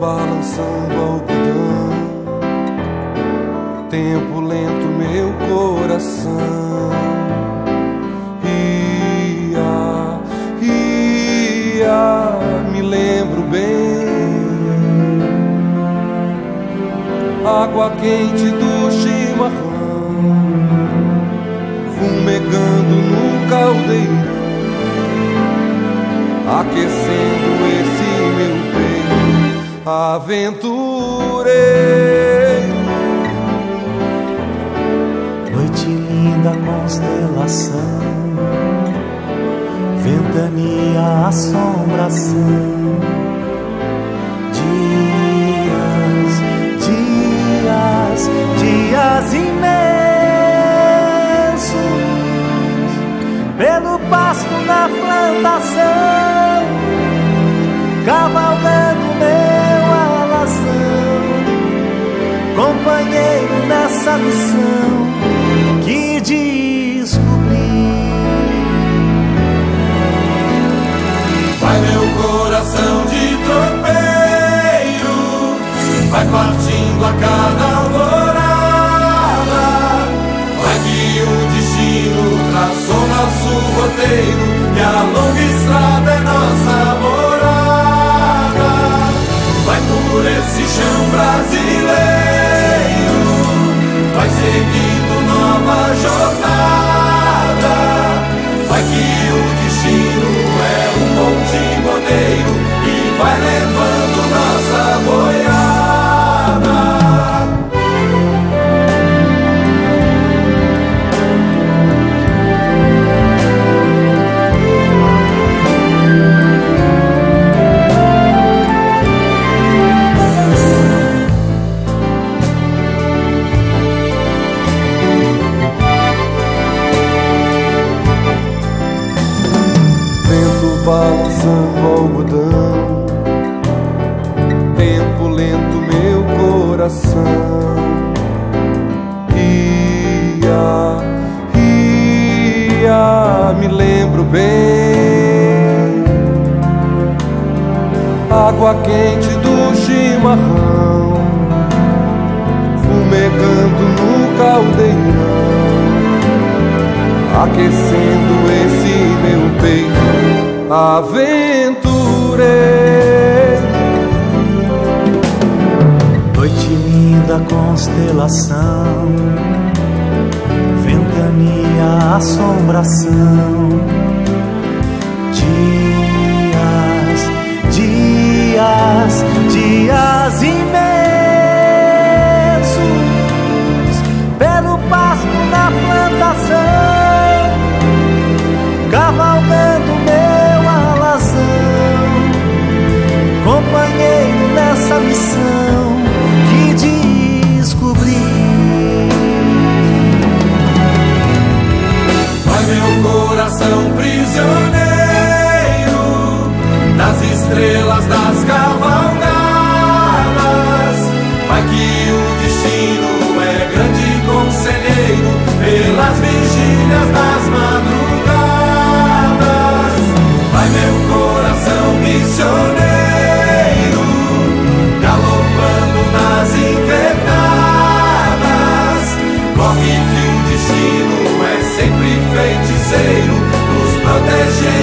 balançando algodão. Tempo lento, meu coração. Ia, ia, me lembro bem. Água quente do chimarrão, fumegando no caldeirão, aquecendo aventureiro. Noite linda, constelação, ventania, assombração. Dias, dias, dias imensos, pelo pasto na plantação, cavalgando nessa missão que descobri. Vai meu coração de tropeiro, vai partindo a cada alvorada. Vai que o destino traçou nosso roteiro e a longa estrada coração. Ia, ia, me lembro bem. Água quente do chimarrão Fumegando no caldeirão aquecendo esse meu peito. Aventureiro. Linda, constelação, ventania, assombração. igreja.